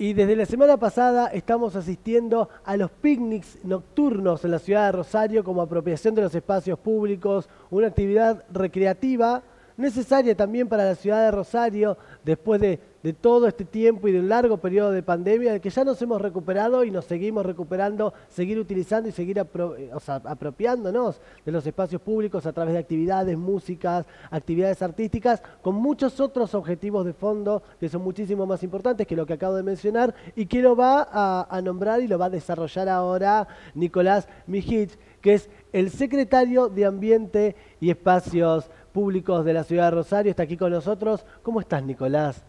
Y desde la semana pasada estamos asistiendo a los picnics nocturnos en la ciudad de Rosario como apropiación de los espacios públicos, una actividad recreativa necesaria también para la ciudad de Rosario después de, todo este tiempo y de un largo periodo de pandemia, de que ya nos hemos recuperado y nos seguimos recuperando, seguir utilizando y seguir eh, apropiándonos de los espacios públicos a través de actividades, músicas, actividades artísticas, con muchos otros objetivos de fondo que son muchísimo más importantes que lo que acabo de mencionar y que lo va a, nombrar y lo va a desarrollar ahora Nicolás Mijich, que es el secretario de Ambiente y Espacios públicos de la ciudad de Rosario. Está aquí con nosotros. ¿Cómo estás, Nicolás?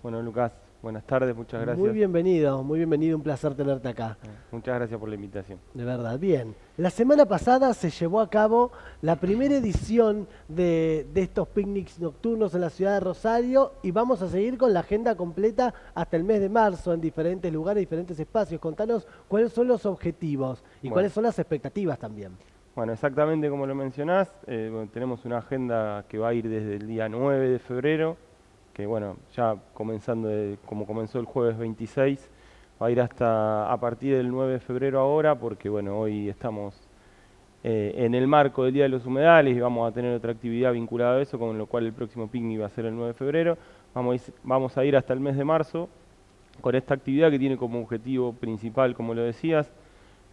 Bueno, Lucas, buenas tardes, muchas gracias. Muy bienvenido, muy bienvenido, un placer tenerte acá. Eh, muchas gracias por la invitación. De verdad, bien. La semana pasada se llevó a cabo la primera edición de, de estos picnics nocturnos en la ciudad de Rosario y vamos a seguir con la agenda completa hasta el mes de marzo en diferentes lugares, diferentes espacios. Contanos cuáles son los objetivos y cuáles son las expectativas también. Bueno, exactamente como lo mencionás, eh, tenemos una agenda que va a ir desde el día 9 de febrero, que bueno, ya comenzando como comenzó el jueves 26, va a ir hasta a partir del 9 de febrero ahora, porque bueno, hoy estamos eh, en el marco del Día de los Humedales y vamos a tener otra actividad vinculada a eso, con lo cual el próximo picnic va a ser el 9 de febrero. Vamos vamos a ir hasta el mes de marzo con esta actividad que tiene como objetivo principal, como lo decías,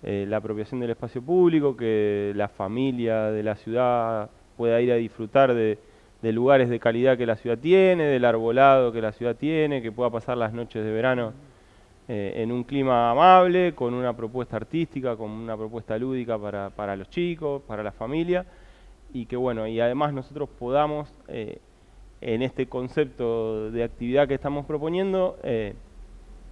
eh, la apropiación del espacio público, que la familia de la ciudad pueda ir a disfrutar de, lugares de calidad que la ciudad tiene, del arbolado que la ciudad tiene, que pueda pasar las noches de verano eh, en un clima amable, con una propuesta artística, con una propuesta lúdica para, los chicos, para la familia, y que bueno, y además nosotros podamos, eh, en este concepto de actividad que estamos proponiendo,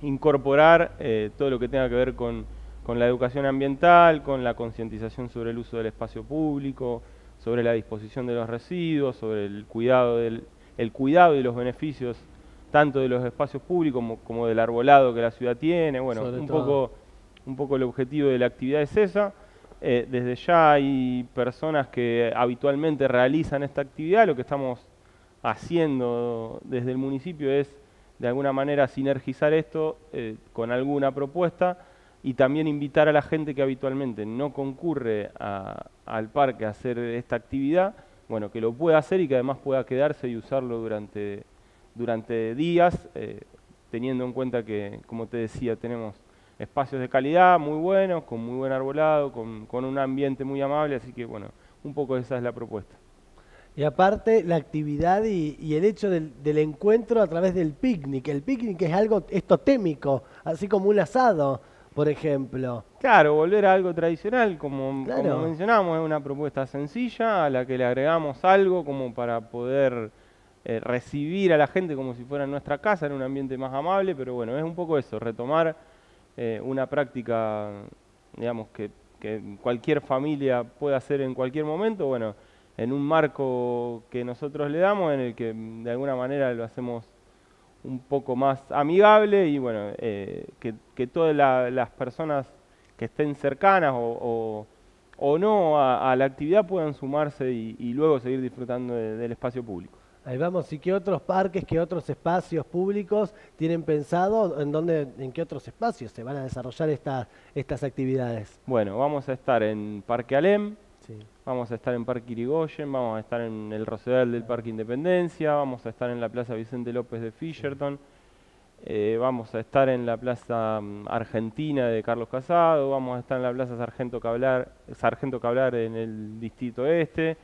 incorporar todo lo que tenga que ver con con la educación ambiental, con la concientización sobre el uso del espacio público, sobre la disposición de los residuos, sobre el cuidado, del, el cuidado y los beneficios tanto de los espacios públicos como, del arbolado que la ciudad tiene. Bueno, un poco, un poco el objetivo de la actividad es esa. Eh, desde ya hay personas que habitualmente realizan esta actividad. Lo que estamos haciendo desde el municipio es de alguna manera sinergizar esto eh, con alguna propuesta y también invitar a la gente que habitualmente no concurre al parque a hacer esta actividad, bueno, que lo pueda hacer y que además pueda quedarse y usarlo durante, durante días, eh, teniendo en cuenta que, como te decía, tenemos espacios de calidad muy buenos, con muy buen arbolado, con, un ambiente muy amable, así que bueno, un poco esa es la propuesta. Y aparte la actividad y, el hecho del, encuentro a través del picnic. El picnic es algo totémico, así como un asado por ejemplo. Claro, volver a algo tradicional, como, mencionamos, es una propuesta sencilla a la que le agregamos algo como para poder eh, recibir a la gente como si fuera en nuestra casa, en un ambiente más amable, pero bueno, es un poco eso, retomar eh, una práctica, digamos, que, que cualquier familia puede hacer en cualquier momento, bueno, en un marco que nosotros le damos, en el que de alguna manera lo hacemos un poco más amigable y bueno, eh, que, todas las personas que estén cercanas o, no a, la actividad puedan sumarse y, luego seguir disfrutando del espacio público. Ahí vamos, ¿y qué otros parques, qué otros espacios públicos tienen pensado, en dónde, en qué otros espacios se van a desarrollar estas actividades? Bueno, vamos a estar en Parque Alem, Vamos a estar en Parque Irigoyen, vamos a estar en el Rosedal del Parque Independencia, vamos a estar en la Plaza Vicente López de Fisherton, eh, vamos a estar en la Plaza mm, Argentina de Carlos Casado, vamos a estar en la Plaza Sargento Cablar, Sargento Cablar en el Distrito Este,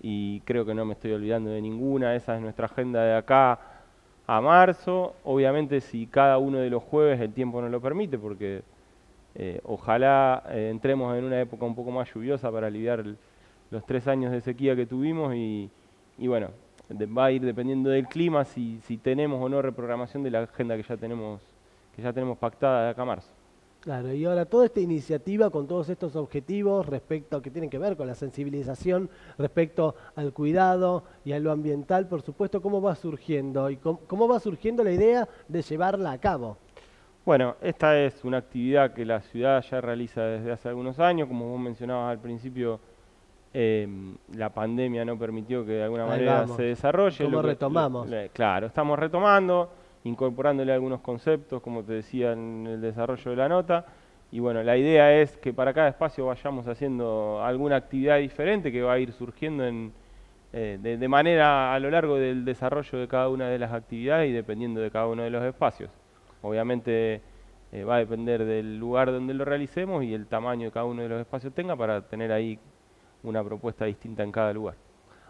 y creo que no me estoy olvidando de ninguna, esa es nuestra agenda de acá a marzo. Obviamente si cada uno de los jueves el tiempo no lo permite, porque eh, ojalá eh, entremos en una época un poco más lluviosa para aliviar los tres años de sequía que tuvimos y, bueno, va a ir dependiendo del clima si, tenemos o no reprogramación de la agenda que ya tenemos, que ya tenemos pactada de acá a marzo. Claro, y ahora toda esta iniciativa con todos estos objetivos respecto que tienen que ver con la sensibilización respecto al cuidado y a lo ambiental, por supuesto, ¿cómo va surgiendo? ¿Y cómo va surgiendo la idea de llevarla a cabo? Bueno, esta es una actividad que la ciudad ya realiza desde hace algunos años, como vos mencionabas al principio, em, la pandemia no permitió que de alguna manera se desarrolle. ¿Cómo retomamos? claro, estamos retomando. incorporándole algunos conceptos, como te decía en el desarrollo de la nota. Y bueno, la idea es que para cada espacio vayamos haciendo alguna actividad diferente que va a ir surgiendo en, eh, de, manera a lo largo del desarrollo de cada una de las actividades y dependiendo de cada uno de los espacios. Obviamente eh, va a depender del lugar donde lo realicemos y el tamaño de cada uno de los espacios tenga para tener ahí una propuesta distinta en cada lugar.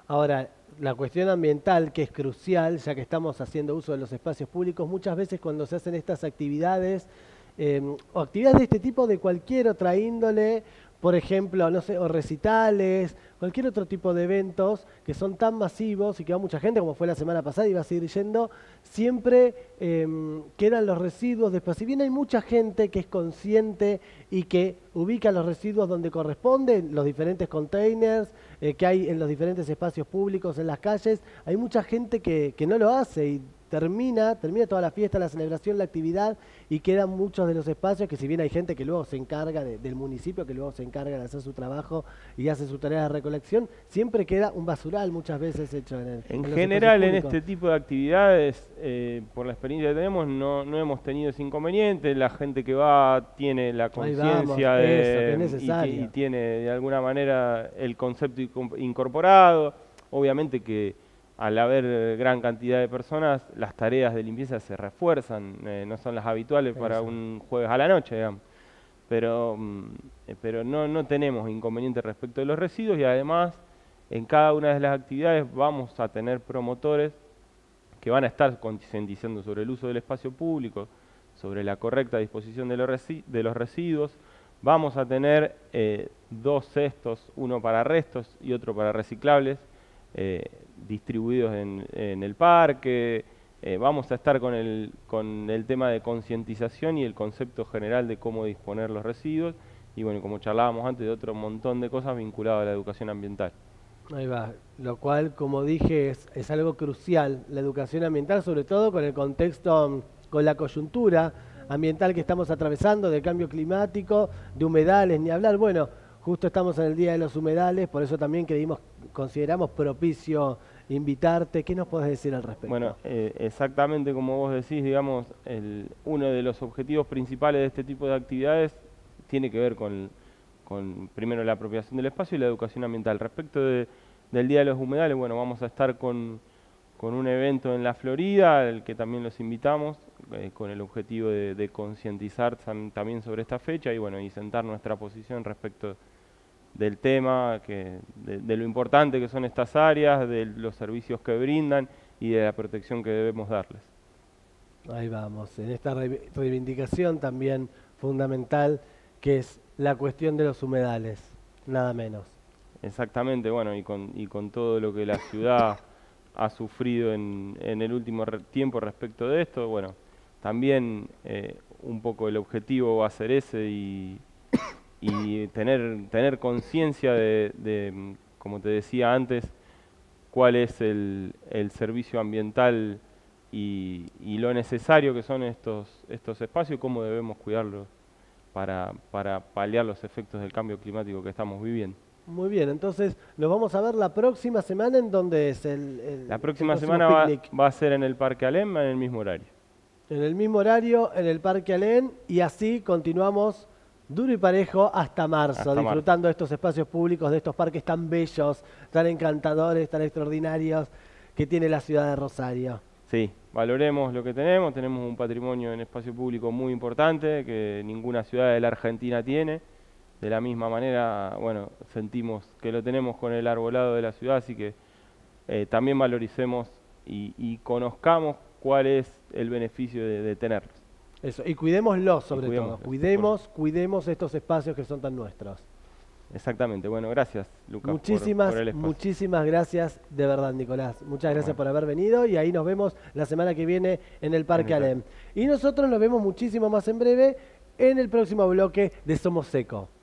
Ahora, la cuestión ambiental, que es crucial, ya que estamos haciendo uso de los espacios públicos, muchas veces cuando se hacen estas actividades, em, o actividades de este tipo de cualquier otra índole, por ejemplo, no sé, o recitales, cualquier otro tipo de eventos que son tan masivos y que va mucha gente, como fue la semana pasada y va a seguir yendo, siempre em, quedan los residuos después. Si bien hay mucha gente que es consciente y que ubica los residuos donde corresponden, los diferentes containers eh, que hay en los diferentes espacios públicos, en las calles, hay mucha gente que, que no lo hace y termina, termina toda la fiesta, la celebración, la actividad y quedan muchos de los espacios que si bien hay gente que luego se encarga del municipio, que luego se encarga de hacer su trabajo y hace su tarea de recolección, siempre queda un basural muchas veces hecho en el En, general en este tipo de actividades, eh, por la experiencia que tenemos, no, hemos tenido ese inconveniente, la gente que va tiene la conciencia y, y tiene de alguna manera el concepto incorporado, obviamente que al haber gran cantidad de personas, las tareas de limpieza se refuerzan, eh, no son las habituales para un jueves a la noche, digamos. Pero, mm, eh, pero no, no tenemos inconveniente respecto de los residuos y además en cada una de las actividades vamos a tener promotores que van a estar concientizando sobre el uso del espacio público, sobre la correcta disposición de los, de los residuos. Vamos a tener eh, dos cestos, uno para restos y otro para reciclables, eh, distribuidos en, el parque. Eh, vamos a estar con el, con el tema de concientización y el concepto general de cómo disponer los residuos. Y bueno, como charlábamos antes, de otro montón de cosas vinculadas a la educación ambiental. Ahí va, lo cual, como dije, es, es algo crucial, la educación ambiental, sobre todo con el contexto, con la coyuntura ambiental que estamos atravesando, de cambio climático, de humedales, ni hablar. Bueno, justo estamos en el Día de los Humedales, por eso también creímos consideramos propicio invitarte. ¿Qué nos puedes decir al respecto? Bueno, eh, exactamente como vos decís, digamos, uno de los objetivos principales de este tipo de actividades tiene que ver con, primero la apropiación del espacio y la educación ambiental. Respecto del Día de los Humedales, bueno, vamos a estar con, un evento en la Florida, al que también los invitamos, eh, con el objetivo de, concientizar también sobre esta fecha y bueno, y sentar nuestra posición respecto del tema, que, de, lo importante que son estas áreas, de los servicios que brindan y de la protección que debemos darles. Ahí vamos, en esta reivindicación también fundamental que es la cuestión de los humedales, nada menos. Exactamente, bueno, y con, y con todo lo que la ciudad ha sufrido en, en el último tiempo respecto de esto, bueno, también eh, un poco el objetivo va a ser ese y, y tener, tener conciencia de, como te decía antes, cuál es el, servicio ambiental y, lo necesario que son estos, estos espacios y cómo debemos cuidarlos para, para paliar los efectos del cambio climático que estamos viviendo. Muy bien, entonces nos vamos a ver la próxima semana en donde es el... la próxima semana va, va, a ser en el Parque Alem en el mismo horario. En el mismo horario, en el Parque Alem y así continuamos duro y parejo hasta marzo, disfrutando de estos espacios públicos, de estos parques tan bellos, tan encantadores, tan extraordinarios que tiene la ciudad de Rosario. Sí, valoremos lo que tenemos, tenemos un patrimonio en espacio público muy importante que ninguna ciudad de la Argentina tiene. De la misma manera, bueno, sentimos que lo tenemos con el arbolado de la ciudad, así que eh, también valoricemos y, conozcamos cuál es el beneficio de, de tenerlos. Eso, y cuidémoslos sobre todo. Cuidemos, cuidemos estos espacios que son tan nuestros. Exactamente. Bueno, gracias, Lucas. Muchísimas, muchísimas gracias de verdad, Nicolás. Muchas gracias por haber venido y ahí nos vemos la semana que viene en el Parque Alem. Y nosotros nos vemos muchísimo más en breve en el próximo bloque de Somos Seco.